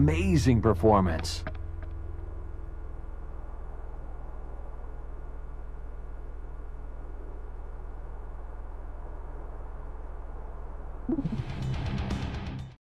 Amazing performance.